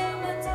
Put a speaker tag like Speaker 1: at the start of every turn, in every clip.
Speaker 1: summertime.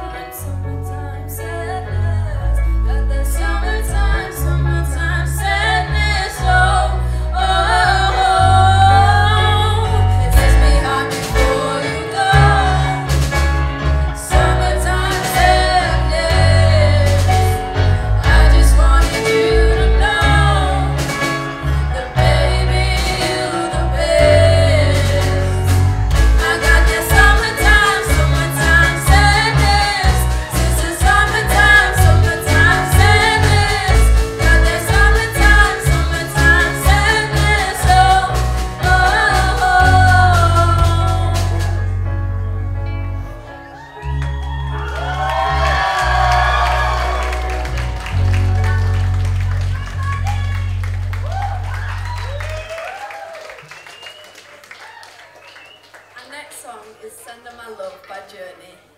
Speaker 1: Song is Send My Love by Journey.